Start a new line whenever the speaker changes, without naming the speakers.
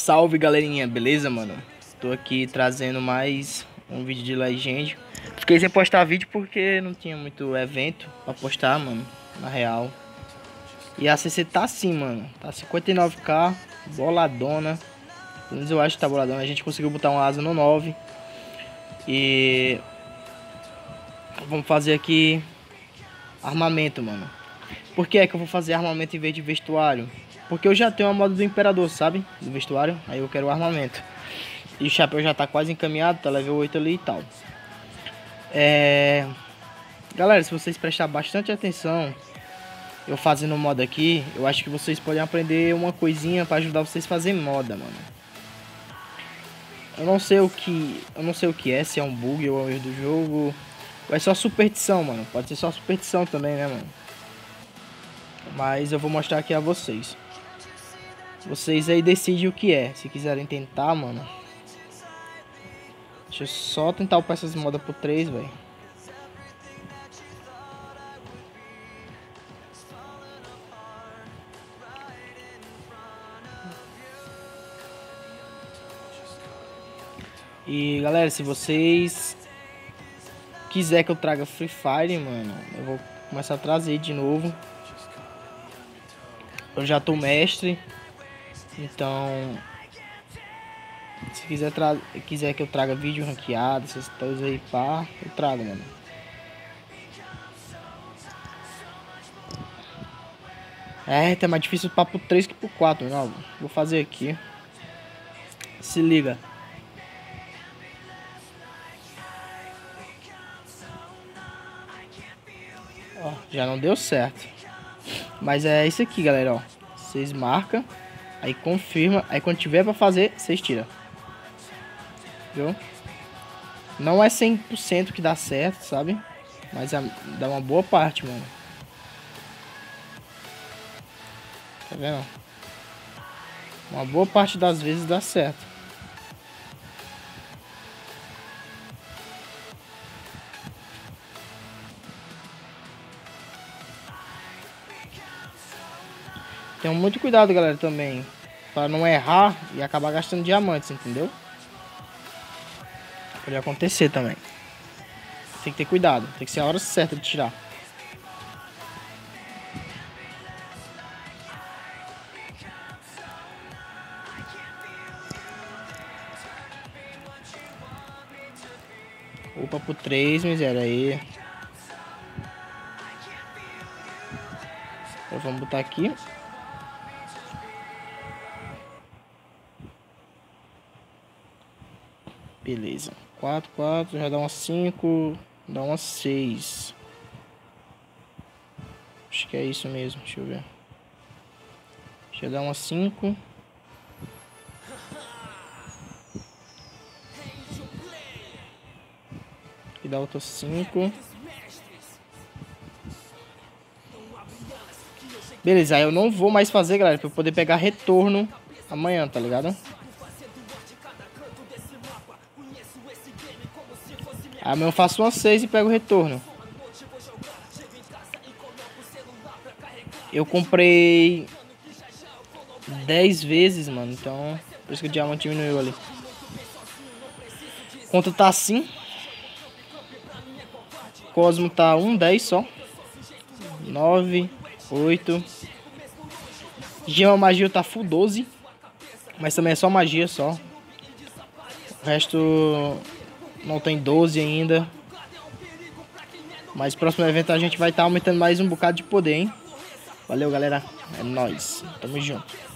Salve galerinha, beleza mano? Tô aqui trazendo mais um vídeo de Legend. Fiquei sem postar vídeo porque não tinha muito evento pra postar, mano, na real. E a CC tá assim, mano, tá 59k, boladona. Pelo menos eu acho que tá boladona, a gente conseguiu botar uma asa no 9 E... Vamos fazer aqui armamento, mano. Por que é que eu vou fazer armamento em vez de vestuário? Porque eu já tenho a moda do Imperador, sabe? Do vestuário. Aí eu quero o armamento. E o chapéu já tá quase encaminhado, tá level 8 ali e tal. É... Galera, se vocês prestarem bastante atenção, eu fazendo moda aqui, eu acho que vocês podem aprender uma coisinha para ajudar vocês a fazer moda, mano. Eu não sei o que, eu não sei o que é, se é um bug ou é um erro do jogo, ou é só superstição, mano. Pode ser só superstição também, né, mano? Mas eu vou mostrar aqui a vocês. Vocês aí decidem o que é. Se quiserem tentar, mano. Deixa eu só tentar upar essas modas por 3, velho. E galera, se vocês quiser que eu traga Free Fire, mano, eu vou começar a trazer de novo. Eu já tô mestre. Então, se quiser, quiser que eu traga vídeo ranqueado, essas coisas aí, pá, eu trago, mano. É, tá mais difícil para pro 3 que pro 4, não. Vou fazer aqui. Se liga. Ó, já não deu certo. Mas é isso aqui, galera, ó. Vocês marcam. Aí confirma. Aí quando tiver pra fazer, vocês tiram. Viu? Não é 100% que dá certo, sabe? Mas dá uma boa parte, mano. Tá vendo? Uma boa parte das vezes dá certo. Tenham muito cuidado, galera, também. Pra não errar e acabar gastando diamantes, entendeu? Pode acontecer também. Tem que ter cuidado. Tem que ser a hora certa de tirar. Opa por 3, miséria aí. Agora vamos botar aqui. Beleza. 4, 4, já dá uma 5, dá uma 6. Acho que é isso mesmo, deixa eu ver. Já dá uma 5. E dá outra 5. Beleza, aí eu não vou mais fazer, galera, pra eu poder pegar retorno amanhã, tá ligado? Amanhã eu faço uma 6 e pego o retorno. Eu comprei 10 vezes, mano. Então, por isso que o diamante diminuiu ali. Conta tá assim. Cosmo tá 1, 10 só. 9, 8. Gema magia tá full 12. Mas também é só magia só. O resto não tem 12 ainda. Mas próximo evento a gente vai estar tá aumentando mais um bocado de poder, hein? Valeu, galera. É nóis. Tamo junto.